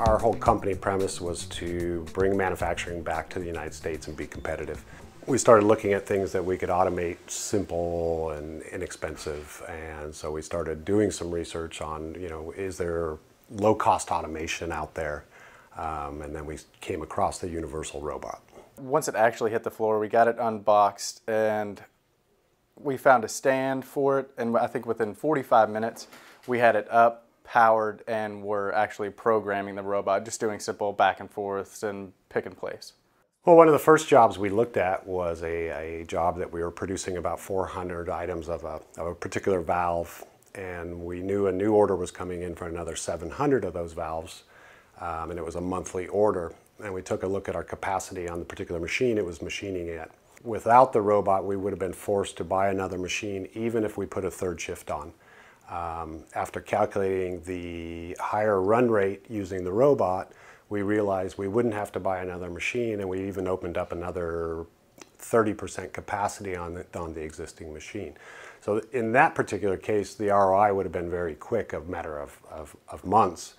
Our whole company premise was to bring manufacturing back to the United States and be competitive. We started looking at things that we could automate simple and inexpensive and so we started doing some research on, you know, is there low cost automation out there? Um, and then we came across the universal robot. Once it actually hit the floor, we got it unboxed and we found a stand for it and I think within 45 minutes we had it up, powered, and were actually programming the robot, just doing simple back and forths and pick and place. Well, one of the first jobs we looked at was a, a job that we were producing about 400 items of a, of a particular valve and we knew a new order was coming in for another 700 of those valves um, and it was a monthly order and we took a look at our capacity on the particular machine it was machining at. Without the robot, we would have been forced to buy another machine, even if we put a third shift on. Um, after calculating the higher run rate using the robot, we realized we wouldn't have to buy another machine, and we even opened up another 30% capacity on the, on the existing machine. So in that particular case, the ROI would have been very quick, a matter of, of, of months.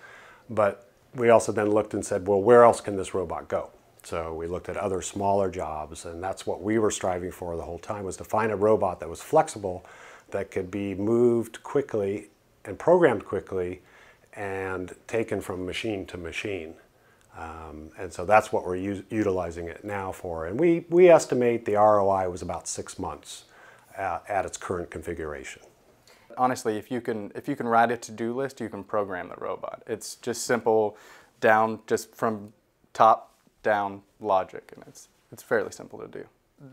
But we also then looked and said, well, where else can this robot go? So we looked at other smaller jobs and that's what we were striving for the whole time was to find a robot that was flexible, that could be moved quickly and programmed quickly and taken from machine to machine. Um, and so that's what we're utilizing it now for. And we, we estimate the ROI was about six months uh, at its current configuration. Honestly, if you can if you can write a to-do list, you can program the robot. It's just simple down just from top down logic, and it's, it's fairly simple to do.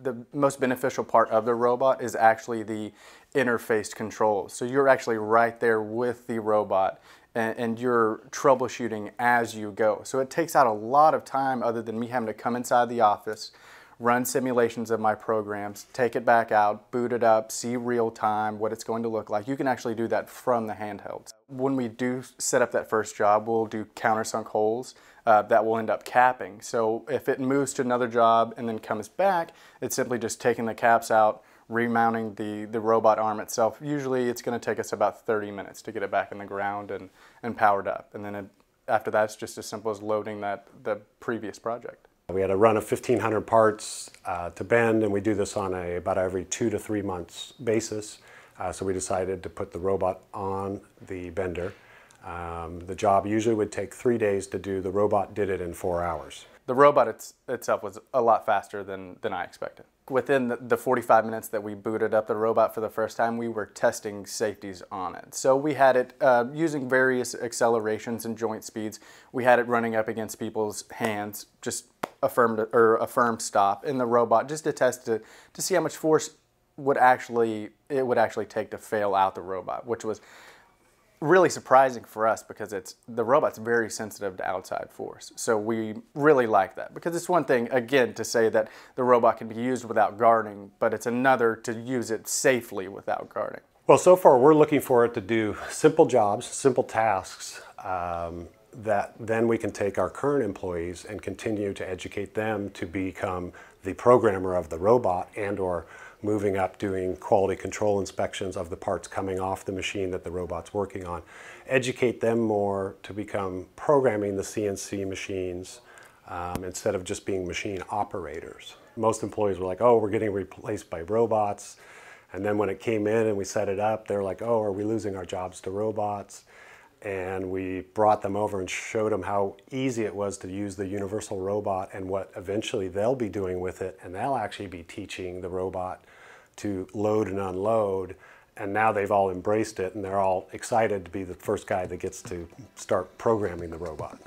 The most beneficial part of the robot is actually the interface controls. So you're actually right there with the robot and, and, you're troubleshooting as you go. So it takes out a lot of time other than me having to come inside the office, run simulations of my programs, take it back out, boot it up, see real time what it's going to look like. You can actually do that from the handhelds. When we do set up that first job, we'll do countersunk holes uh, that will end up capping. So if it moves to another job and then comes back, it's simply just taking the caps out, remounting the, the robot arm itself. Usually it's going to take us about 30 minutes to get it back in the ground and, and powered up. And then it, after that, it's just as simple as loading that the previous project. We had a run of 1,500 parts uh, to bend, and we do this on a about every two to three months basis. Uh, so we decided to put the robot on the bender. Um, the job usually would take three days to do. The robot did it in four hours. The robot it's, itself was a lot faster than, than I expected. Within the, the 45 minutes that we booted up the robot for the first time, we were testing safeties on it. So we had it uh, using various accelerations and joint speeds. We had it running up against people's hands, just a firm, or a firm stop in the robot, just to test to, to see how much force would actually it would actually take to fail out the robot, which was really surprising for us because it's the robot's very sensitive to outside force. So we really like that because it's one thing again to say that the robot can be used without guarding, but it's another to use it safely without guarding. Well, so far we're looking for it to do simple jobs, simple tasks um, that then we can take our current employees and continue to educate them to become the programmer of the robot and or moving up doing quality control inspections of the parts coming off the machine that the robot's working on. Educate them more to become programming the CNC machines um, instead of just being machine operators. Most employees were like, oh, we're getting replaced by robots. And then when it came in and we set it up, they're like, oh, are we losing our jobs to robots? And we brought them over and showed them how easy it was to use the universal robot and what eventually they'll be doing with it and they'll actually be teaching the robot to load and unload and now they've all embraced it and they're all excited to be the first guy that gets to start programming the robot.